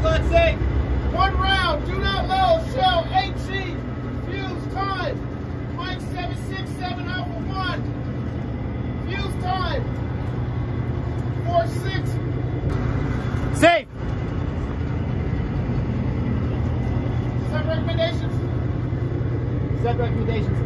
clock say, one round, do not load, shell, eight G, fuse time, Mike 767 Alpha 1, fuse time, 4-6. Safe. Set recommendations. Set recommendations.